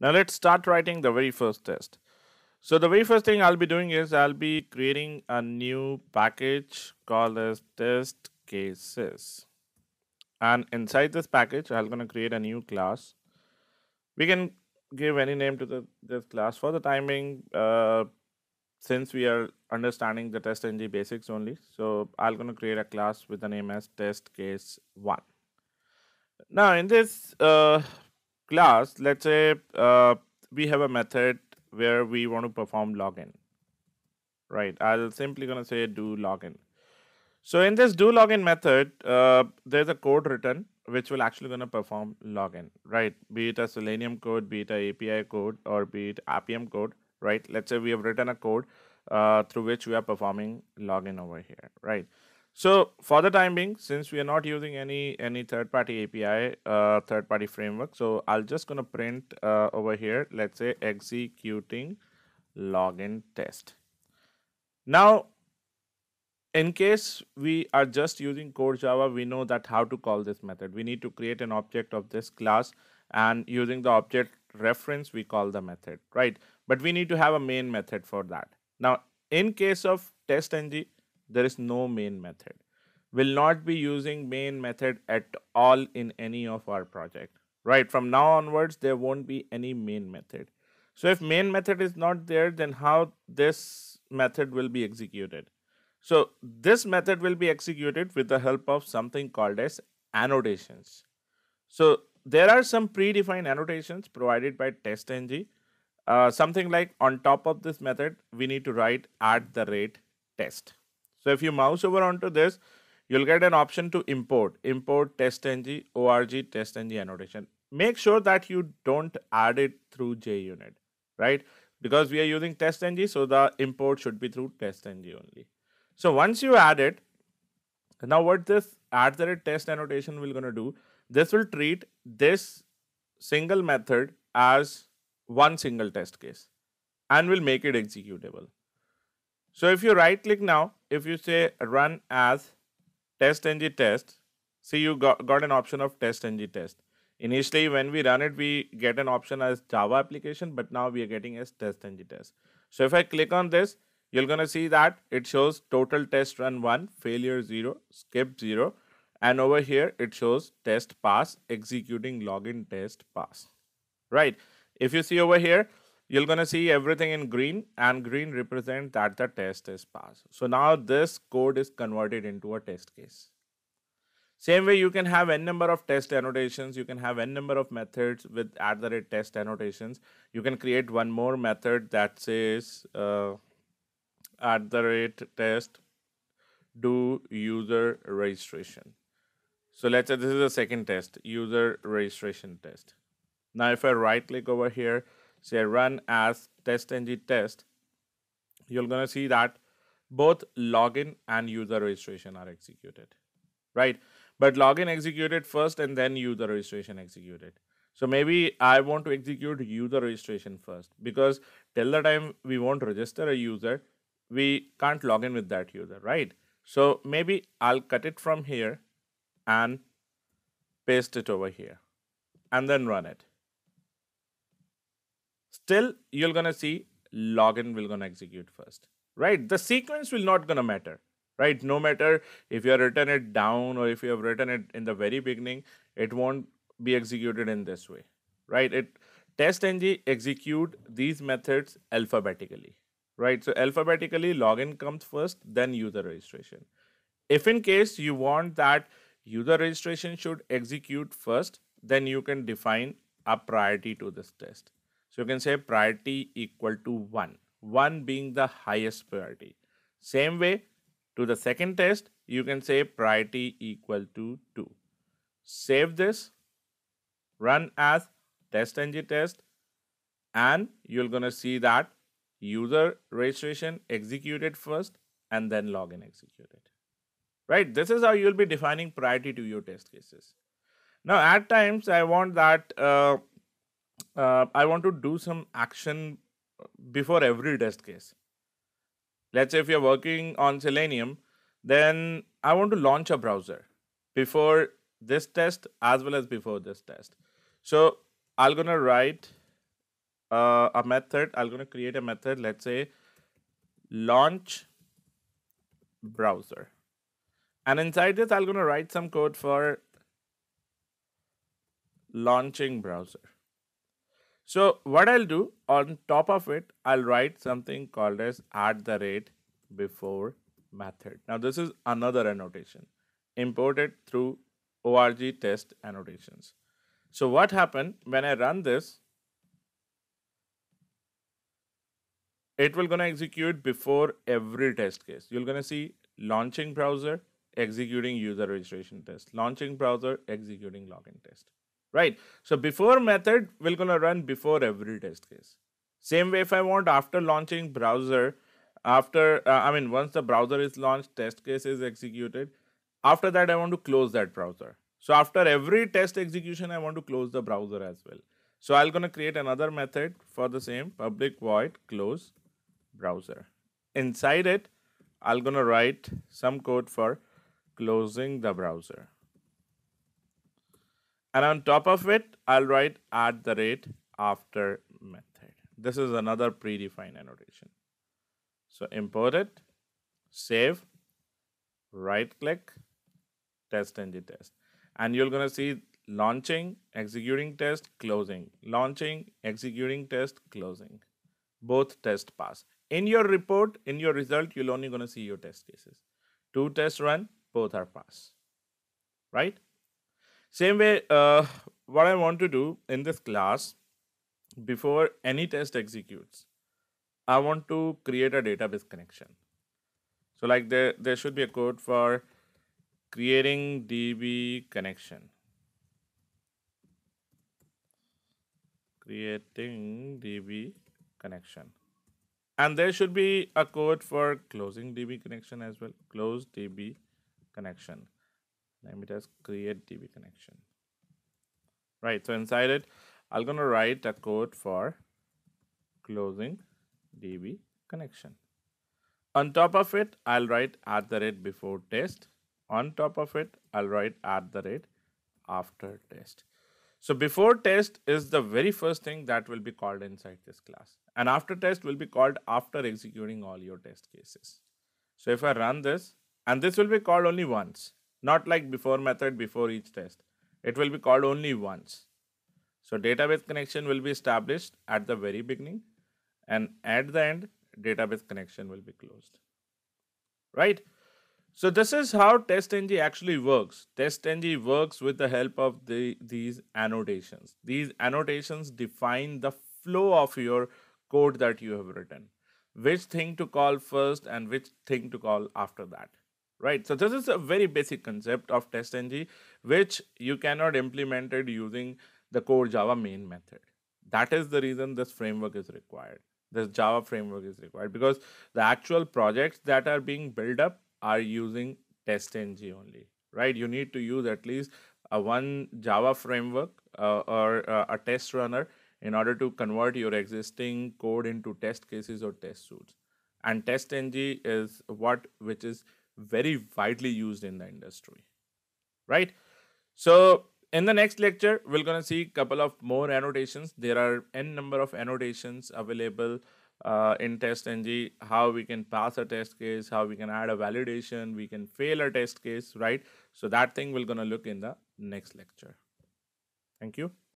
Now let's start writing the very first test. So the very first thing I'll be doing is I'll be creating a new package called as test cases. And inside this package, I'm going to create a new class. We can give any name to the this class for the timing. Uh, since we are understanding the TestNG basics only, so I'm going to create a class with the name as test case one. Now in this uh, class, let's say uh, we have a method where we want to perform login. Right, I'll simply gonna say do login. So in this do login method, uh, there's a code written which will actually gonna perform login, right? Be it a Selenium code, be it a API code, or be it Appium code, right? Let's say we have written a code uh, through which we are performing login over here, right? So for the time being, since we are not using any any third-party API, uh, third-party framework, so I'll just gonna print uh, over here. Let's say executing login test. Now, in case we are just using core Java, we know that how to call this method. We need to create an object of this class, and using the object reference, we call the method, right? But we need to have a main method for that. Now, in case of test TestNG, there is no main method. Will not be using main method at all in any of our project. Right, from now onwards, there won't be any main method. So if main method is not there, then how this method will be executed? So this method will be executed with the help of something called as annotations. So there are some predefined annotations provided by TestNG. Uh, something like on top of this method, we need to write at the rate test. So if you mouse over onto this, you'll get an option to import, import testng, org testng annotation. Make sure that you don't add it through JUnit, right? Because we are using testng, so the import should be through testng only. So once you add it, now what this add the test annotation will gonna do, this will treat this single method as one single test case and will make it executable. So if you right click now, if you say run as test testng test, see you got, got an option of test testng test. Initially, when we run it, we get an option as Java application, but now we are getting as test testng test. So if I click on this, you're gonna see that it shows total test run one, failure zero, skip zero, and over here it shows test pass, executing login test pass. Right. If you see over here, you're going to see everything in green and green represent that the test is passed. So now this code is converted into a test case. Same way you can have n number of test annotations, you can have n number of methods with at the rate test annotations. You can create one more method that says uh, at the rate test do user registration. So let's say this is a second test, user registration test. Now if I right click over here, say run as test testng test, you're going to see that both login and user registration are executed, right? But login executed first and then user registration executed. So maybe I want to execute user registration first because till the time we won't register a user, we can't log in with that user, right? So maybe I'll cut it from here and paste it over here and then run it still you're gonna see login will gonna execute first right? The sequence will not gonna matter right? No matter if you have written it down or if you have written it in the very beginning it won't be executed in this way right? It test testng execute these methods alphabetically right? So alphabetically login comes first then user registration. If in case you want that user registration should execute first then you can define a priority to this test so you can say priority equal to 1, 1 being the highest priority. Same way to the second test, you can say priority equal to 2. Save this, run as test testng test, and you're going to see that user registration executed first and then login executed. Right? This is how you'll be defining priority to your test cases. Now, at times, I want that uh, uh, I want to do some action before every test case. Let's say if you're working on Selenium, then I want to launch a browser before this test as well as before this test. So I'm gonna write uh, a method. I'm going to create a method. Let's say launch browser. And inside this, I'm going to write some code for launching browser. So what I'll do on top of it, I'll write something called as at the rate before method. Now this is another annotation imported through org test annotations. So what happened when I run this, it will gonna execute before every test case. You're gonna see launching browser, executing user registration test, launching browser, executing login test, right? So before method we're gonna run before every test case. Same way if I want after launching browser, after, uh, I mean, once the browser is launched, test case is executed. After that, I want to close that browser. So after every test execution, I want to close the browser as well. So I'm going to create another method for the same public void close browser. Inside it, I'm going to write some code for closing the browser. And on top of it, I'll write at the rate after method. This is another predefined annotation. So import it, save, right click, test ng test. And you're going to see launching, executing test, closing, launching, executing test, closing. Both test pass. In your report, in your result, you're only going to see your test cases. Two tests run, both are pass. Right? Same way, uh, what I want to do in this class, before any test executes, I want to create a database connection. So like there, there should be a code for creating DB connection. Creating DB connection. And there should be a code for closing DB connection as well. Close DB connection. Let me just create DB connection. Right, so inside it, I'm gonna write a code for closing DB connection. On top of it, I'll write at the rate before test. On top of it, I'll write at the rate after test. So before test is the very first thing that will be called inside this class. And after test will be called after executing all your test cases. So if I run this, and this will be called only once, not like before method before each test. It will be called only once. So database connection will be established at the very beginning and at the end database connection will be closed. Right? So this is how testng actually works. Testng works with the help of the these annotations. These annotations define the flow of your code that you have written. Which thing to call first and which thing to call after that right so this is a very basic concept of testng which you cannot implement it using the core java main method that is the reason this framework is required this Java framework is required because the actual projects that are being built up are using TestNG only, right? You need to use at least a one Java framework uh, or uh, a test runner in order to convert your existing code into test cases or test suites. And TestNG is what which is very widely used in the industry, right? So in the next lecture, we're going to see a couple of more annotations. There are n number of annotations available uh, in TestNG, how we can pass a test case, how we can add a validation, we can fail a test case, right? So that thing we're going to look in the next lecture. Thank you.